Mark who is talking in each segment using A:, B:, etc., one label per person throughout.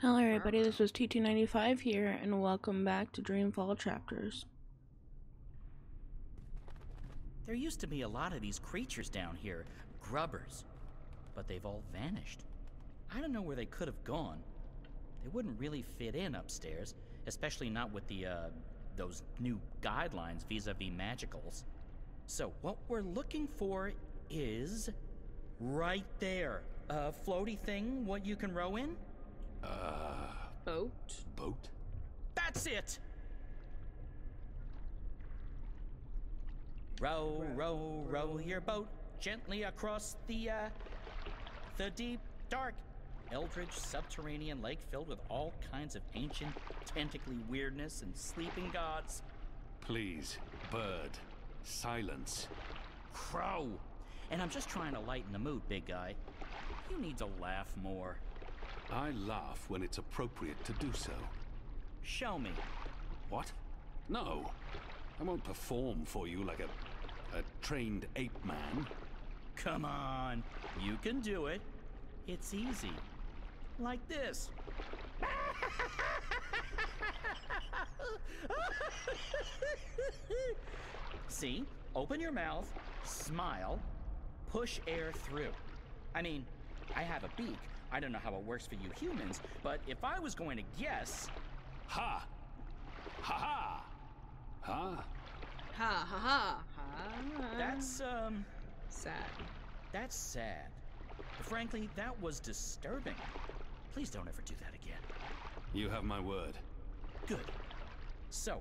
A: Hello everybody, this was TT95 here, and welcome back to Dreamfall Chapters.
B: There used to be a lot of these creatures down here, grubbers, but they've all vanished. I don't know where they could have gone. They wouldn't really fit in upstairs, especially not with the, uh, those new guidelines vis-a-vis magicals. So what we're looking for is right there. A floaty thing, what you can row in?
C: Uh,
A: Boat?
C: boat?
B: That's it! Row, row, row your boat gently across the, uh, the deep, dark, eldritch subterranean lake filled with all kinds of ancient, tentacly weirdness and sleeping gods.
C: Please, bird. Silence.
B: Crow! And I'm just trying to lighten the mood, big guy. You need to laugh more.
C: I laugh when it's appropriate to do so.
B: Show me.
C: What? No. I won't perform for you like a, a trained ape man.
B: Come on, you can do it. It's easy. Like this. See? Open your mouth, smile, push air through. I mean, I have a beak. I don't know how it works for you humans, but if I was going to guess,
C: Ha! Ha ha! Ha!
A: Ha ha ha ha.
B: that's, um,
A: sad.
B: that's sad. Frankly, that was disturbing. Please don't ever do that again.
C: You have my word.
B: Good. So,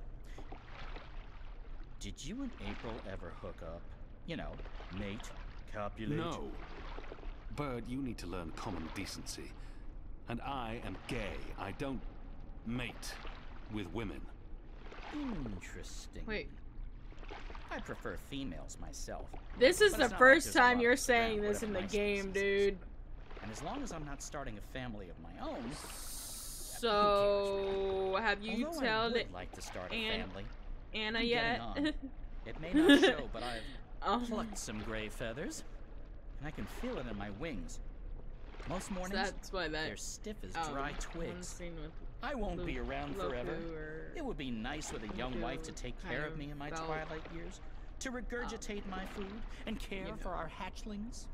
B: did you and April ever hook up? You know, mate, copulate?
C: No. Bird, you need to learn common decency. And I am gay. I don't mate with women.
B: Interesting.
A: Wait,
B: I prefer females myself.
A: this is
B: But
A: the
B: it's not like
A: first time you're saying this in the
B: whatever my
A: game,
B: species
A: dude.
B: And as long as I'm not starting a family of my own,
A: So, have you
B: although I
A: told
B: would like to start a
A: Ann-
B: family,
A: Anna
B: I'm
A: yet?
B: it may not show, but I've
A: um,
B: plucked some gray feathers, and I can feel it in my wings. Most
A: so
B: mornings,
A: that's why that.
B: they're stiff as
A: oh,
B: dry twigs. I won't be around forever. It would be nice with a young wife to take care of
A: of
B: me in my twilight years, to regurgitate my food and care
A: you
B: for our hatchlings.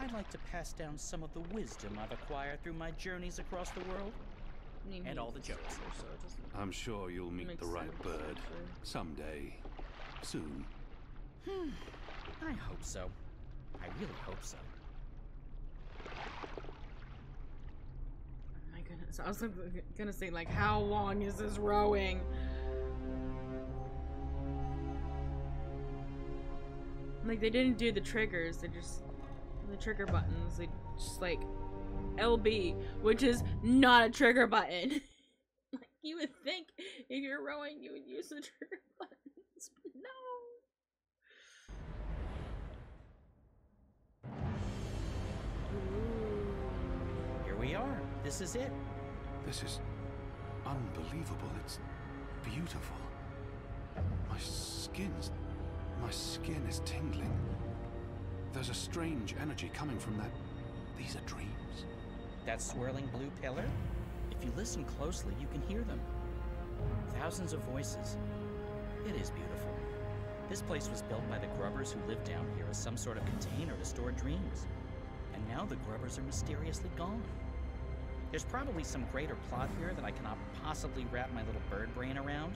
B: I'd like to pass down some of the wisdom I've acquired through my journeys across the world.
A: Maybe
B: and all the jokes.
A: So
C: I'm sure you'll meet the right
A: sense,
C: bird.
A: actually.
C: Someday. Soon. Hmm.
B: I hope so. I really hope so.
A: Oh my goodness. I was gonna say, like, how long is this rowing? Like, they didn't do the triggers. They just. The trigger buttons. They just, like. LB, which is not a trigger button. like, you would think if you're rowing, you would use the trigger
B: This is it.
C: This is unbelievable. It's beautiful. My skin's. My skin is tingling. There's a strange energy coming from that. These are dreams.
B: That swirling blue pillar? If you listen closely, you can hear them. Thousands of voices. It is beautiful. This place was built by the grubbers who lived down here as some sort of container to store dreams. And now the grubbers are mysteriously gone. There's probably some greater plot here that I cannot possibly wrap my little bird brain around.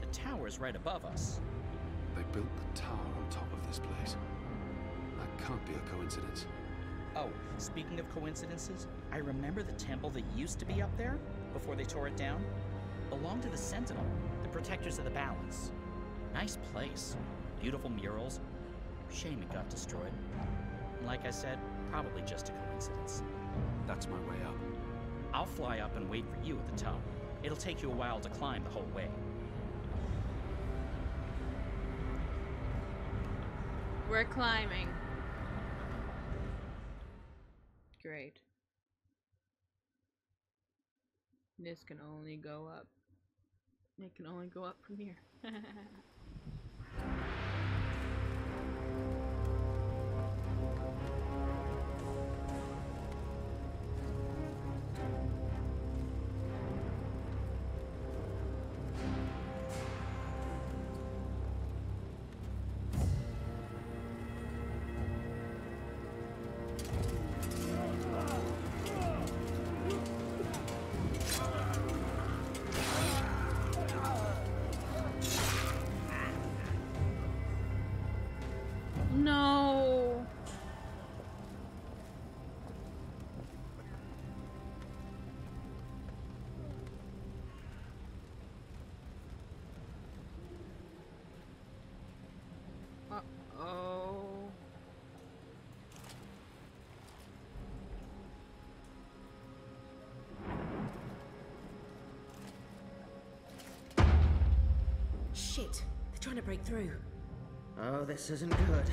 B: The tower's right above us.
C: They built the tower on top of this place. That can't be a coincidence.
B: Oh, speaking of coincidences, I remember the temple that used to be up there before they tore it down. Belonged to the Sentinel, the protectors of the balance. Nice place. Beautiful murals. Shame it got destroyed. Like I said, probably just a coincidence.
C: That's my way up.
B: I'll fly up and wait for you at the top. It'll take you a while to climb the whole way.
A: We're climbing. Great. This can only go up. It can only go up from here. trying to break through.
D: Oh, this isn't good.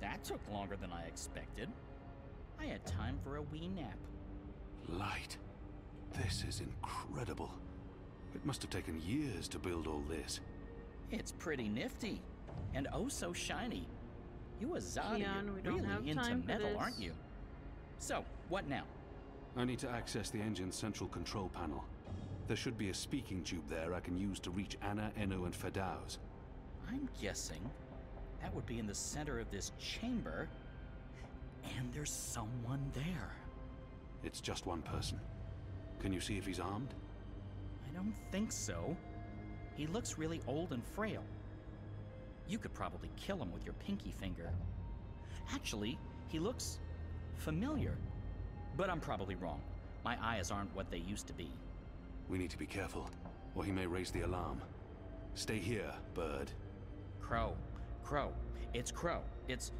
B: That took longer than I expected. I had time for a wee nap.
C: Light. This is incredible. It must have taken years to build all this.
B: It's pretty nifty. And oh so shiny. You Azadi
A: Kian,
B: are
A: we
B: really
A: have
B: into
A: time
B: metal, aren't you? So, what now?
C: I need to access the engine's central control panel. There should be a speaking tube there I can use to reach Anna, Enu, and Fedaws.
B: I'm guessing that would be in the center of this chamber. And there's someone there.
C: It's just one person. Can you see if he's armed?
B: I don't think so. He looks really old and frail. You could probably kill him with your pinky finger. Actually, he looks familiar. But I'm probably wrong. My eyes aren't what they used to be.
C: We need to be careful, or he may raise the alarm. Stay here, bird.
B: Crow. Crow. It's Crow. It's.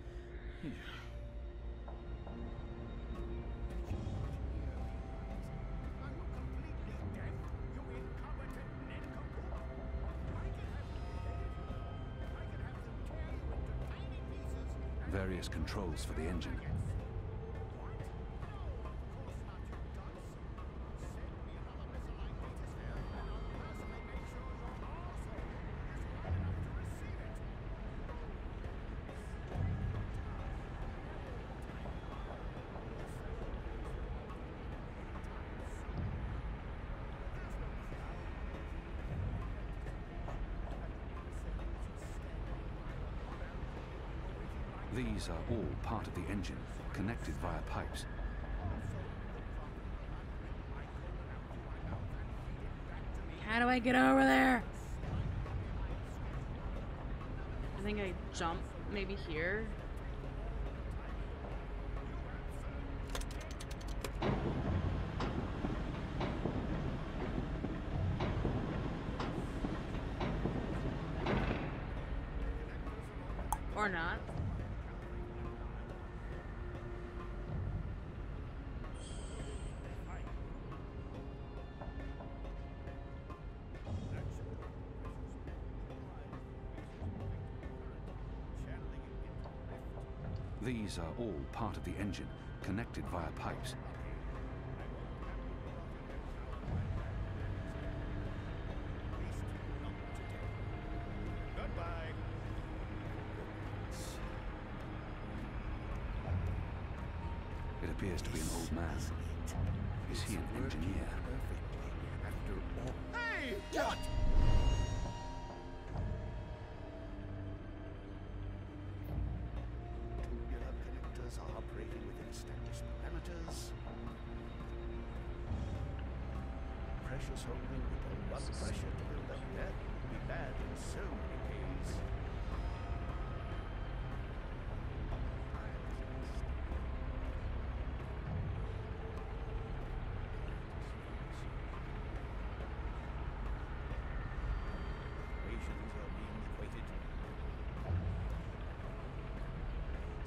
C: Various controls for the engine. These are all part of the engine, connected via pipes.
A: How do I get over there? I think I jump maybe here.
C: These are all part of the engine, connected via pipes. It appears to be an old man. Is he an engineer?
E: Hey! What?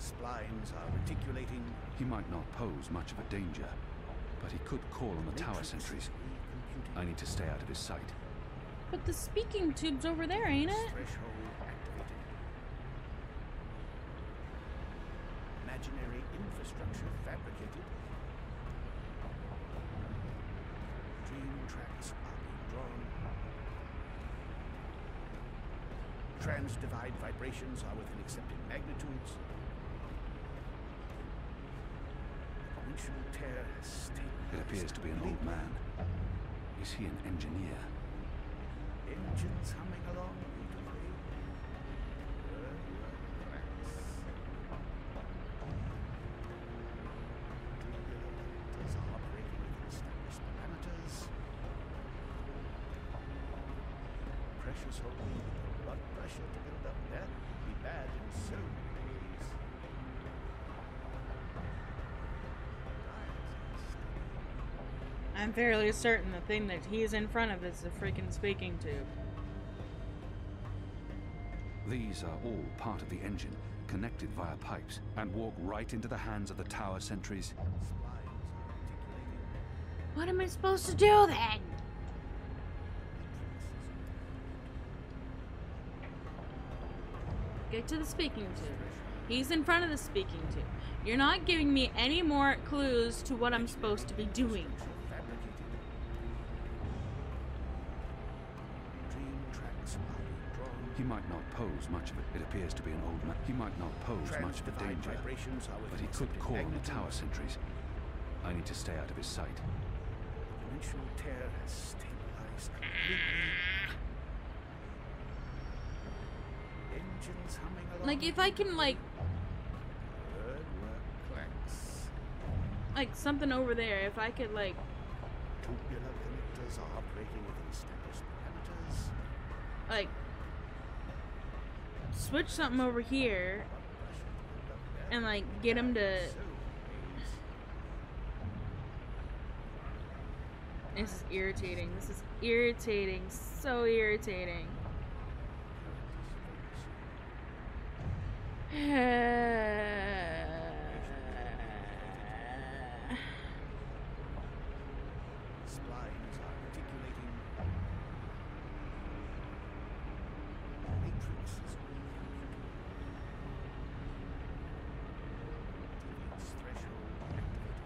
E: Splines are reticulating.
C: He might not pose much of a danger, but he could call on the tower sentries. I need to stay out of his sight.
A: But the speaking tube's over there, ain't it?
E: Threshold activated. Imaginary infrastructure fabricated. Dream tracks are being drawn. Trans-divide vibrations are within accepted magnitudes. Dimensional tear has stabilized.
C: It appears to be an old man. Is he an engineer?
E: Engines humming along beautifully. Relax. Tubular are operating within established parameters. Pressures holding blood pressure to build up that would be bad in so many ways.
A: I'm fairly certain the thing that he's in front of is a freaking speaking tube.
C: These are all part of the engine, connected via pipes, and walk right into the hands of the tower sentries.
A: What am I supposed to do then? Get to the speaking tube. He's in front of the speaking tube. You're not giving me any more clues to what I'm supposed to be doing.
C: He might not pose much of it. It appears to be an old man. He might not pose much of a danger,
E: vibrations are
C: but he could
E: accepted
C: call on the tower sentries. I need to stay out of his sight.
E: Dimensional tear has stabilized completely. Engines humming along.
A: Like if I can like
E: Good work, Clanks.
A: like something over there, if I could like
E: Tubular connectors are operating within established parameters.
A: like switch something over here and like get him to This is irritating. This is irritating. So irritating.
E: splines are articulating. Matrix is Deviance threshold activated.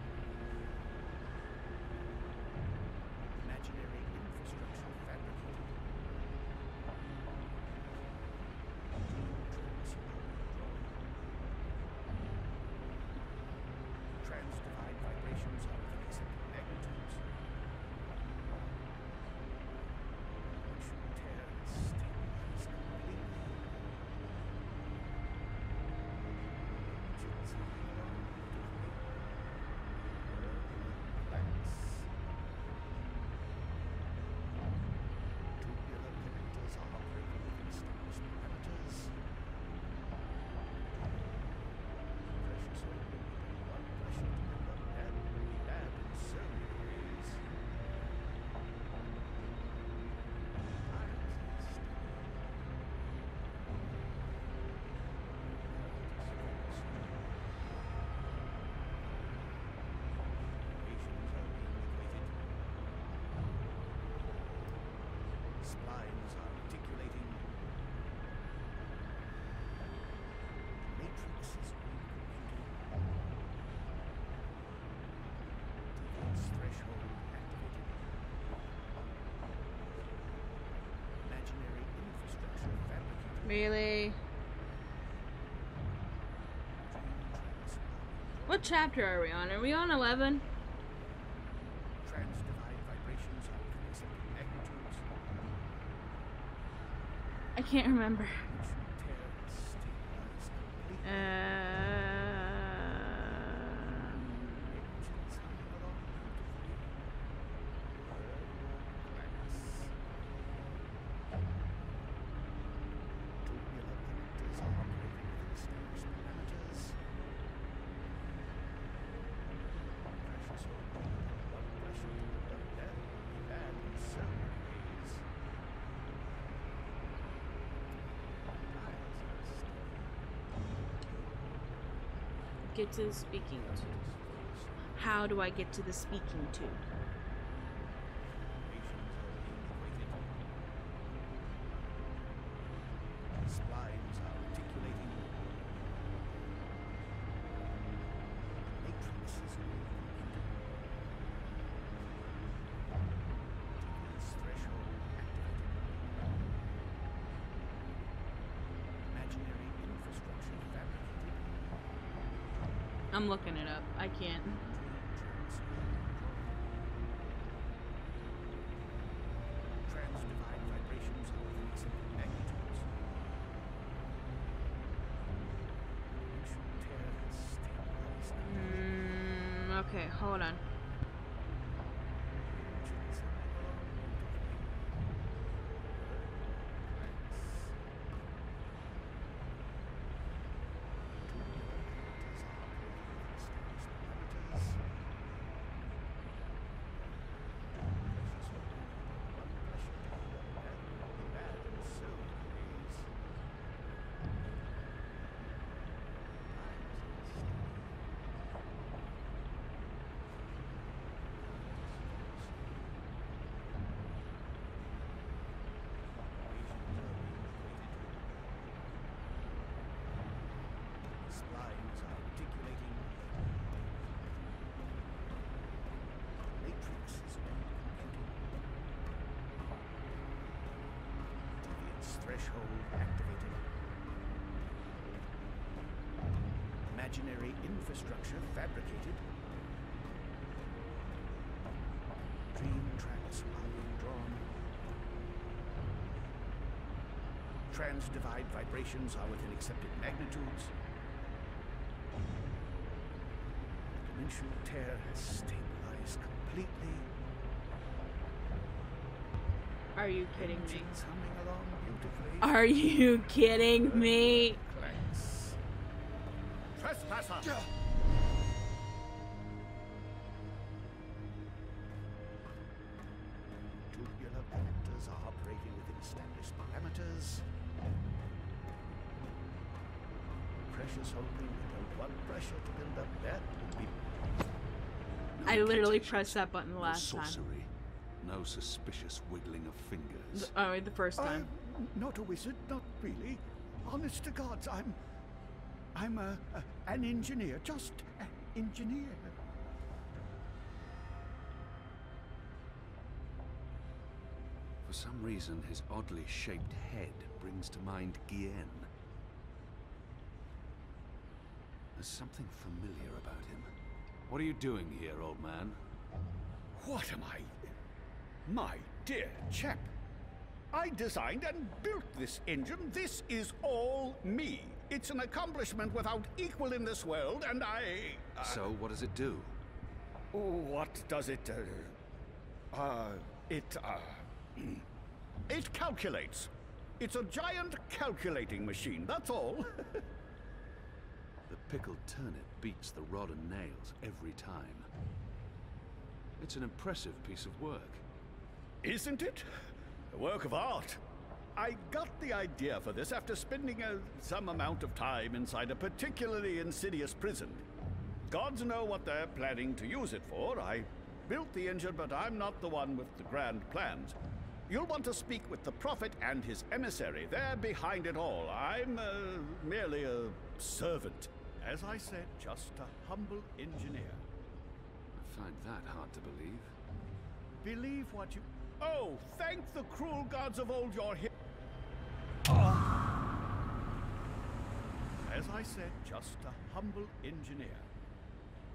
E: Imaginary infrastructure fabricated. Transdivide vibrations are within accepted magnitudes. Dimensional tear has stabilized completely. Engines humming along beautifully. Relax. Tubular connectors are operating within established parameters. Precious oil will be blood pressure to build up that would be bad in so many ways. Splines are articulating. Matrix is recomputing. Deviance threshold activated. Imaginary infrastructure fabricated.
A: Really? What chapter are we on? Are we on 11?
E: Transdivide vibrations are within accepted magnitudes.
A: I can't remember.
E: Dimensional tear has stabilized completely.
A: Uh,
E: Engines humming along beautifully. Tubular connectors are operating within established parameters. Precious oil blood pressure to build up that would be bad in so many ways.
A: To the speaking tube. How do I get to the speaking tube?
E: Splines are articulating. Matrix is recomputing. Deviance threshold activated. Imaginary infrastructure fabricated.
A: I'm looking it up. I can't.
E: Transdivide vibrations are within accepted magnitudes. Dimensional tear has stabilized.
A: Mm, okay, hold on.
E: Engines humming along beautifully. Relax. Tubular connectors are operating within established parameters. Threshold activated. Imaginary infrastructure fabricated. Dream tracks are being drawn. Trans-divide vibrations are within accepted magnitudes. Dimensional tear has stabilized completely.
A: Are you kidding me?
E: Engines humming along beautifully.
A: Are you kidding me?
E: Clanks. Trespasser! Tubular connectors are operating within established parameters. Pressures holding without blood pressure to build up that would be
C: No
A: I literally
C: temptations,
A: pressed that button the
C: no
A: last time.
C: sorcery, No suspicious wiggling of fingers.
A: Oh, the first time.
E: I'm not a wizard, not really. Honest to God, I'm. I'm a, a an engineer, just an engineer.
C: For some reason, his oddly shaped head brings to mind Gien. There's something familiar about him. What are you doing here, old man?
E: What am I? My dear chap, I designed and built this engine. This is all me. It's an accomplishment without equal in this world, and I. uh,
C: So, what does it do?
E: What does it. Uh, uh, it. Uh, it calculates. It's a giant calculating machine, that's all.
C: The pickled turnip beats the rod and nails every time. It's an impressive piece of work.
E: Isn't it? A work of art. I got the idea for this after spending a, some amount of time inside a particularly insidious prison. Gods know what they're planning to use it for. I built the engine, but I'm not the one with the grand plans. You'll want to speak with the Prophet and his emissary. They're behind it all. I'm uh, merely a servant. As I said, just a humble engineer.
C: I find that hard to believe.
E: Believe what you. Oh, thank the cruel gods of old you're here. Ah. As I said, just a humble engineer.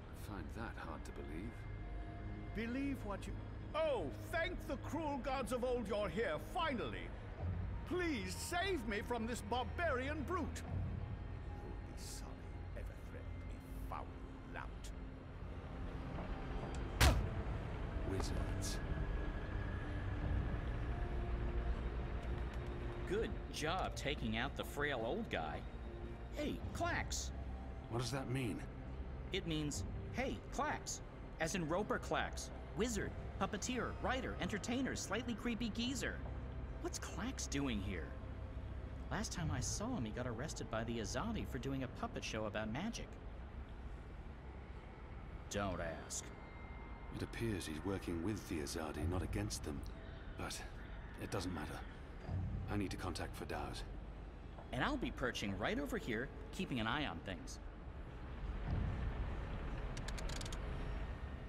C: I find that hard to believe.
E: Believe what you. Oh, thank the cruel gods of old you're here, finally! Please save me from this barbarian brute! You'll be sorry you ever threatened me, foul lout.
C: Wizards.
B: Good job taking out the frail old guy. Hey, Klacks!
C: What does that mean?
B: It means, hey, Klacks. As in Roper Klacks. Wizard, puppeteer, writer, entertainer, slightly creepy geezer. What's Klacks doing here? Last time I saw him, he got arrested by the Azadi for doing a puppet show about magic. Don't ask.
C: It appears he's working with the Azadi, not against them. But it doesn't matter. I need to contact Fedaws.
B: And I'll be perching right over here, keeping an eye on things.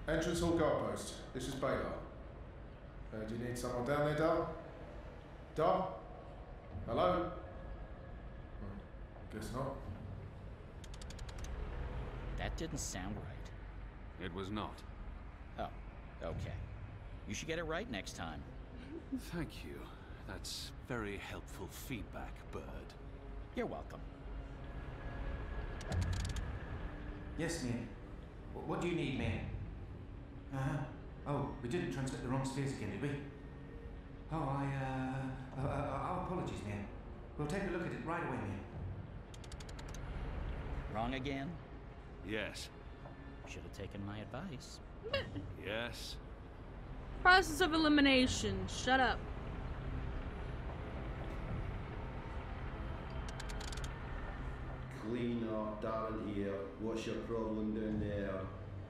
F: Entrance hall guard post. This is Baylor. Uh, do you need someone down there, Dar? Dar? Hello? Hmm, Guess not.
B: That didn't sound right.
C: It was not.
B: Oh, okay. You should get it right next time.
C: Thank you. That's very helpful feedback, Bird.
B: You're welcome.
G: Yes, ma'am. What, what do you need, ma'am? Uh-huh. Oh, we didn't transmit the wrong stairs again, did we? Oh, I, uh, uh, uh, our apologies, ma'am. We'll take a look at it right away, ma'am.
B: Wrong again?
C: Yes.
B: Should have taken my advice.
C: Yes.
A: Process of elimination. Shut up.
H: Cleaner, Darren here. What's your problem down there?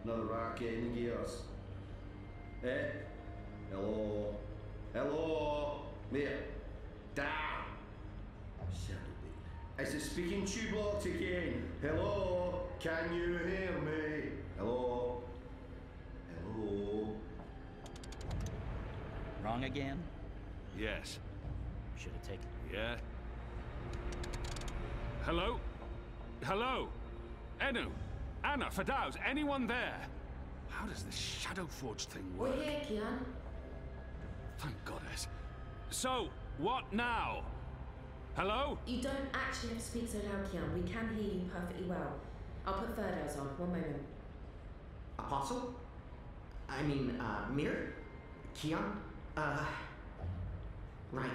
H: Another racket in the gears? Eh? Hello? Hello? Mate? Damn! Saturday. Is it speaking tube locked again? Hello? Can you hear me? Hello? Hello?
B: Wrong again?
C: Yes.
B: Should have taken.
C: Yeah. Hello? Hello? Enu? Anna? Fedaws? Anyone there? How does this Shadow Forge thing
I: We're
C: work?
I: here, Kian.
C: Thank goddess. So, what now? Hello?
I: You don't actually have to speak so loud, Kian. We can hear you perfectly well. I'll put Fedaws on. One moment.
D: Apostle? I mean, uh, Mir? Kian? Uh. Right.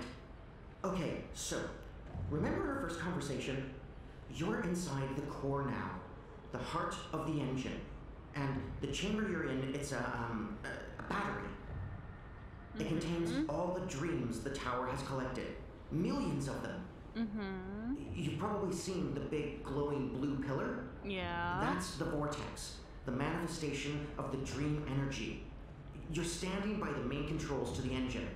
D: Okay, so, remember our first conversation? You're inside the core now, the heart of the engine. And the chamber you're in, it's a, um, a, a battery. It contains all the dreams the tower has collected. Millions of them.
A: Mm-hmm.
D: You've probably seen the big glowing blue pillar.
A: Yeah.
D: That's the vortex, the manifestation of the dream energy. You're standing by the main controls to the engine.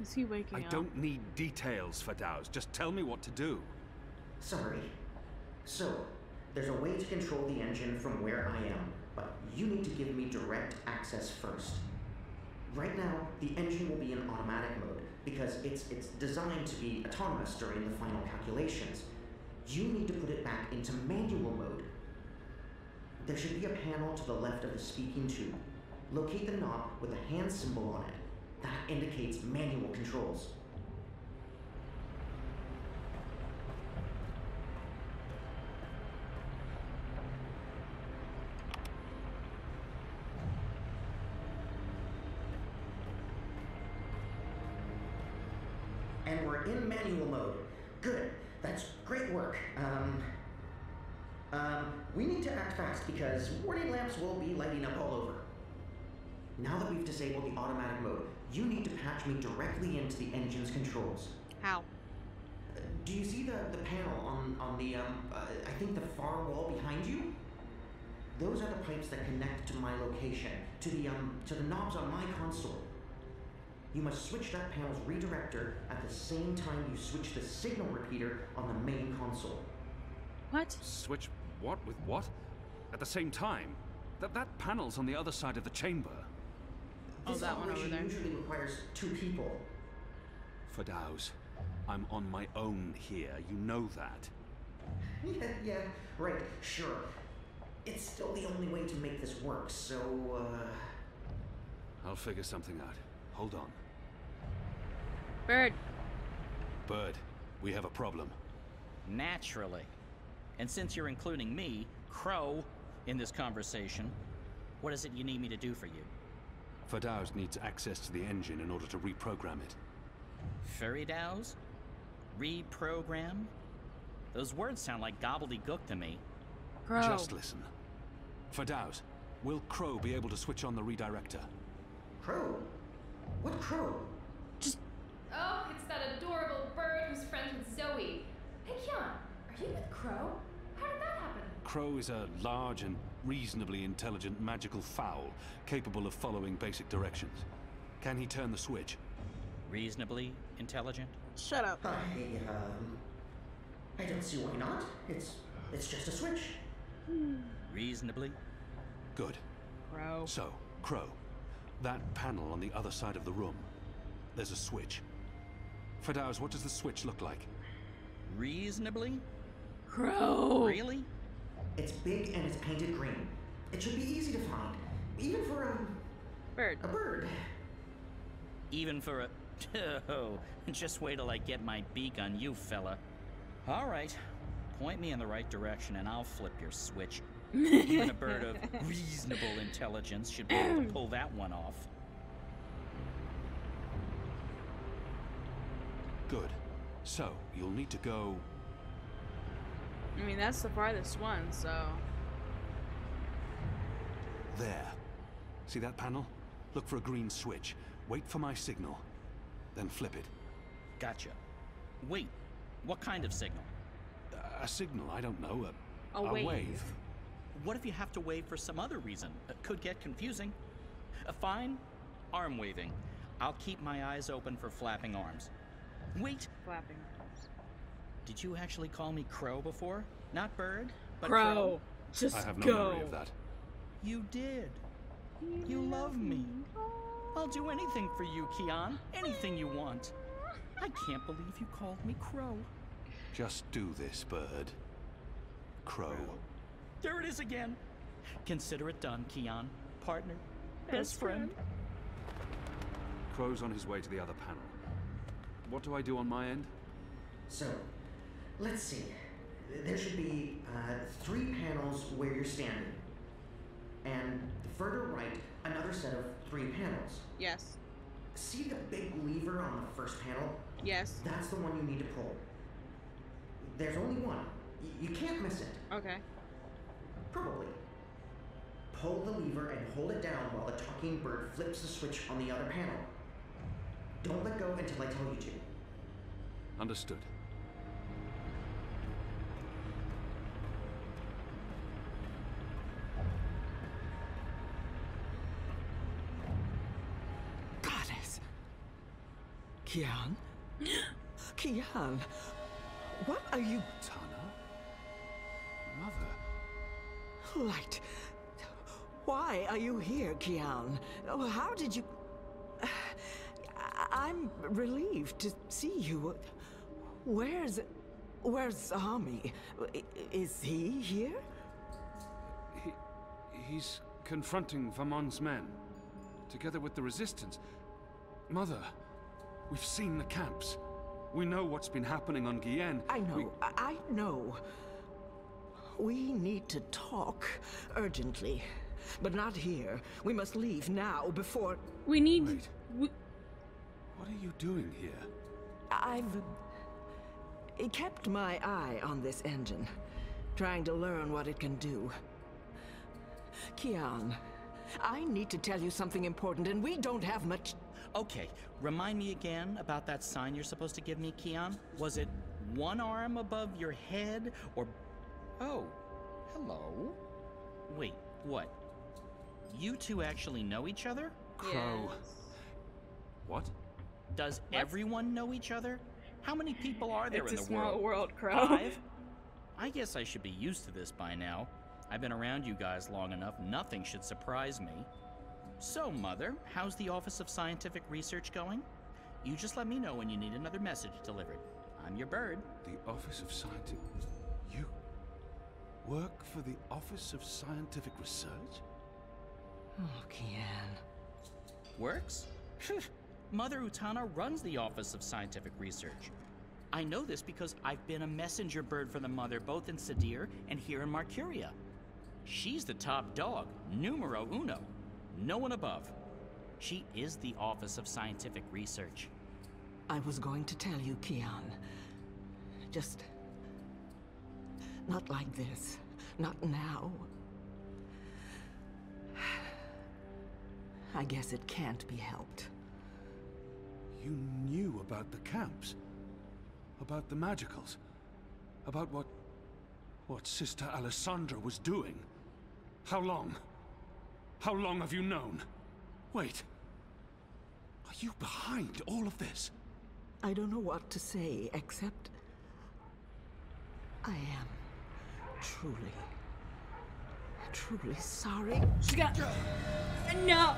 A: Is he waking
C: I
A: up?
C: I don't need details, Fedaws. Just tell me what to do.
D: Sorry. So, there's a way to control the engine from where I am, but you need to give me direct access first. Right now, the engine will be in automatic mode because it's it's designed to be autonomous during the final calculations. You need to put it back into manual mode. There should be a panel to the left of the speaking tube. Locate the knob with a hand symbol on it. That indicates manual controls. And we're in manual mode. Good. That's great work. Um, um, we need to act fast because warning lamps will be lighting up all over. Now that we've disabled the automatic mode, you need to patch me directly into the engine's controls.
A: How?
D: Uh, Do you see the, the panel on, on the, um, uh, I think the far wall behind you? Those are the pipes that connect to my location, to the, um, to the knobs on my console. You must switch that panel's redirector at the same time you switch the signal repeater on the main console.
A: What?
C: Switch what with what? At the same time? That that panel's on the other side of the chamber.
A: Oh,
D: This
A: that one over
D: operation
A: there.
D: usually requires two people.
C: Fedaws, I'm on my own here. You know that.
D: Yeah, yeah, right, sure. It's still the only way to make this work, so, uh.
C: I'll figure something out. Hold on.
A: Bird.
C: Bird, we have a problem.
B: Naturally. And since you're including me, Crow, in this conversation, what is it you need me to do for you?
C: Fedaws needs access to the engine in order to reprogram it.
B: Furry dows? Reprogram? Those words sound like gobbledygook to me.
A: Crow.
C: Just listen. Fedaws, will Crow be able to switch on the redirector?
D: Crow? What crow? Just...
J: Oh, it's that adorable bird who's friends with Zoe. Hey, Kian, are you with Crow? How did that happen?
C: Crow is a large and reasonably intelligent magical fowl capable of following basic directions. Can he turn the switch?
B: Reasonably intelligent?
A: Shut up.
D: I, um. I don't see why not. It's. it's just a switch.
B: Reasonably?
C: Good.
A: Crow.
C: So, Crow, that panel on the other side of the room, there's a switch. Fedaws, what does the switch look like?
B: Reasonably?
A: Crow.
B: Really?
D: It's big and it's painted green. It should be easy to find, even for a
A: Bird.
D: a bird.
B: Even for a. Oh, just wait till I get my beak on you, fella. All right. Point me in the right direction and I'll flip your switch. Even a bird of reasonable intelligence should be able to pull that one off.
C: Good. So, you'll need to go.
A: I mean, that's the farthest one, so.
C: there. See that panel? Look for a green switch. Wait for my signal. Then flip it.
B: Gotcha. Wait, what kind of signal?
C: A signal, I don't know. A,
A: A wave.
B: What if you have to wave for some other reason? It could get confusing. Uh, fine, arm waving. I'll keep my eyes open for flapping arms. Wait,
A: Flapping.
B: Did you actually call me Crow before? Not Bird, but
A: Crow. Just
C: I have no
A: go.
C: memory of that.
B: You did. You love me. I'll do anything for you, Kian. Anything you want. I can't believe you called me Crow.
C: Just do this, bird. Crow.
B: There it is again. Consider it done, Kian. Partner.
A: Best
B: Best friend.
C: Crow's on his way to the other panel. What do I do on my end?
D: So, let's see. There should be uh, three panels where you're standing. And further right, another set of three panels.
A: Yes.
D: See the big lever on the first panel?
A: Yes.
D: That's the one you need to pull. There's only one. Y- you can't miss it.
A: Okay.
D: Probably. Pull the lever and hold it down while the talking bird flips the switch on the other panel. Don't let go until I tell you to.
C: Understood.
K: Goddess! Kian? Kian! What are you.
C: Tana? Mother?
K: Light. Why are you here, Kian? Oh, How did you. I- I'm relieved to see you. Where's. Where's Ami? Is he here?
C: He, he's confronting Vamon's men, together with the resistance. Mother, we've seen the camps. We know what's been happening on Guyenne.
K: I know.
C: We-
K: I I know. We need to talk urgently. But not here. We must leave now before.
A: We need.
C: Wait.
A: We,
C: What are you doing here?
K: I've kept my eye on this engine, trying to learn what it can do. Kian, I need to tell you something important, and we don't have much.
B: Okay, remind me again about that sign you're supposed to give me, Kian. Was it one arm above your head, or. Oh, hello? Wait, what? You two actually know each other?
C: Crow. What?
B: Does everyone know each other? How many people are there
A: It's
B: in
A: a
B: the
A: small
B: world?
A: world, Crow.
B: Five? I guess I should be used to this by now. I've been around you guys long enough, nothing should surprise me. So, Mother, how's the Office of Scientific Research going? You just let me know when you need another message delivered. I'm your bird.
C: The Office of Scientific. You work for the Office of Scientific Research?
K: Oh, Kian.
B: Works? Mother Utana runs the Office of Scientific Research. I know this because I've been a messenger bird for the Mother both in Sadir and here in Marcuria. She's the top dog, numero uno. No one above. She is the Office of Scientific Research.
K: I was going to tell you, Kian. Just. Not like this. Not now. I guess it can't be helped.
C: You knew about the camps? About the magicals? About what. what Sister Alessandra was doing? How long? How long have you known? Wait. Are you behind all of this?
K: I don't know what to say except. I am truly, truly sorry.
A: She got. No! Uh,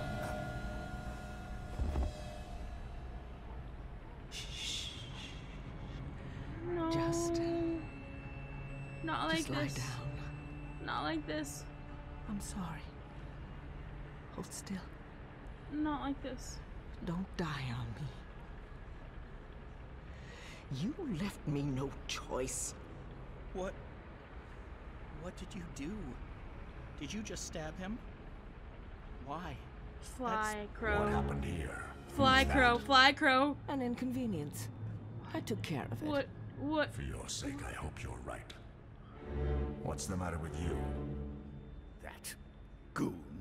A: no.
K: Just,
A: Not like
K: just lie
A: this.
K: down.
A: Not like this.
K: I'm sorry. Hold still.
A: Not like this.
K: Don't die on me. You left me no choice.
B: What? What did you do? Did you just stab him? Why?
A: Fly, crow.
L: What happened here?
A: Fly,
L: Who's
A: crow.
L: that?
A: Fly, crow.
K: An inconvenience. I took care of it.
A: What? What?
L: For your sake, I hope you're right. What's the matter with you?
E: That goon, he.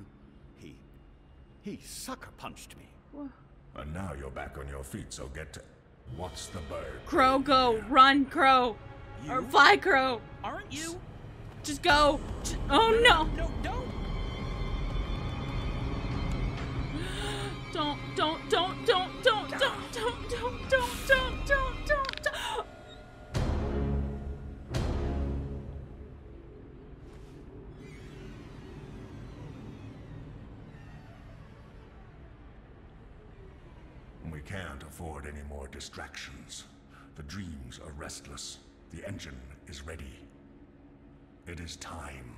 E: He sucker punched me.
A: Wha-
L: And now you're back on your feet, so get to. What's the bird?
A: Crow, go. Run, crow. Or
B: You?
A: fly, crow.
B: Aren't you?
A: Just go. Just- oh no.
B: No, don't!
A: Don't,
L: distractions. The dreams are restless. The engine is ready. It is time.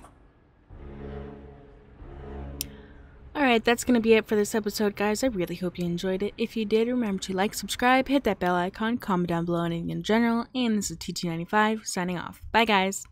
A: Alright, that's going to be it for this episode, guys. I really hope you enjoyed it. If you did, remember to like, subscribe, hit that bell icon, comment down below anything in general, and this is TT95 signing off. Bye, guys.